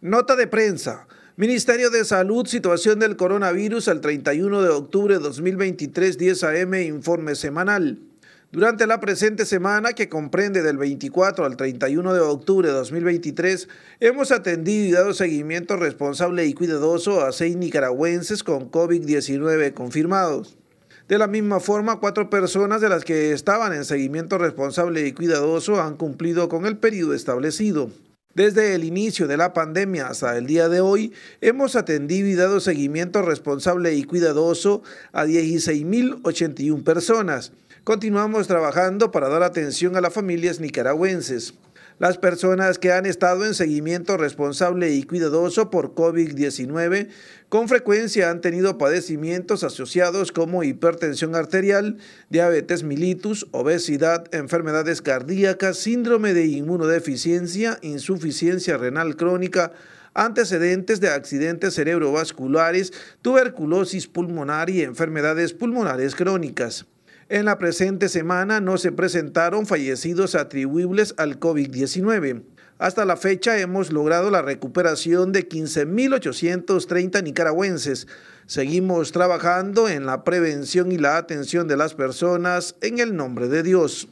Nota de prensa. Ministerio de Salud, situación del coronavirus al 31 de octubre de 2023, 10 a.m., informe semanal. Durante la presente semana, que comprende del 24 al 31 de octubre de 2023, hemos atendido y dado seguimiento responsable y cuidadoso a seis nicaragüenses con COVID-19 confirmados. De la misma forma, cuatro personas de las que estaban en seguimiento responsable y cuidadoso han cumplido con el periodo establecido. Desde el inicio de la pandemia hasta el día de hoy, hemos atendido y dado seguimiento responsable y cuidadoso a 16.081 personas. Continuamos trabajando para dar atención a las familias nicaragüenses. Las personas que han estado en seguimiento responsable y cuidadoso por COVID-19 con frecuencia han tenido padecimientos asociados como hipertensión arterial, diabetes mellitus, obesidad, enfermedades cardíacas, síndrome de inmunodeficiencia, insuficiencia renal crónica, antecedentes de accidentes cerebrovasculares, tuberculosis pulmonar y enfermedades pulmonares crónicas. En la presente semana no se presentaron fallecidos atribuibles al COVID-19. Hasta la fecha hemos logrado la recuperación de 15.830 nicaragüenses. Seguimos trabajando en la prevención y la atención de las personas en el nombre de Dios.